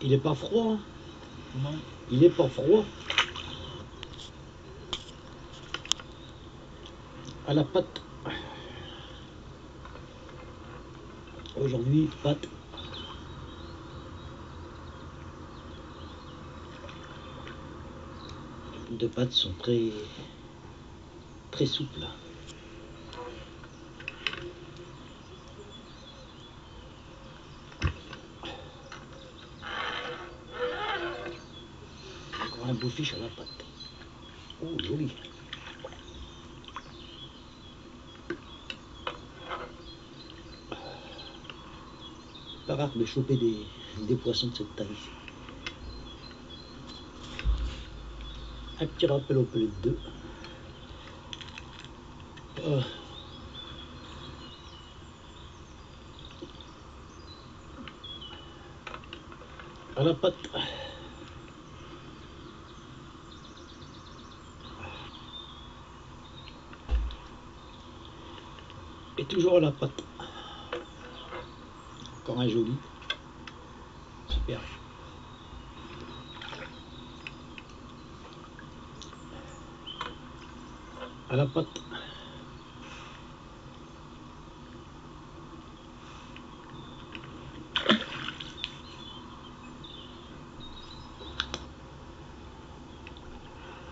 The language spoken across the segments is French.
Il est pas froid. hein. Comment Il est pas froid. À la pâte. Aujourd'hui, pâte. Deux pâtes sont très très souples. Encore un beau fiche à la pâte. Oh, joli. Pas rare de choper des, des poissons de cette taille. Un petit rappel au de deux. Ah. À la pâte. Et toujours à la pâte. Encore un joli. Super. À la.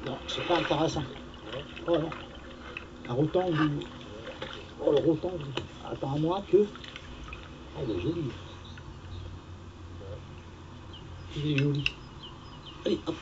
Non, c'est pas intéressant. Oh non. Un rotangle. Oh le rotangle. Attends à moi que. Ah, il est joli. Il est joli. Allez, hop.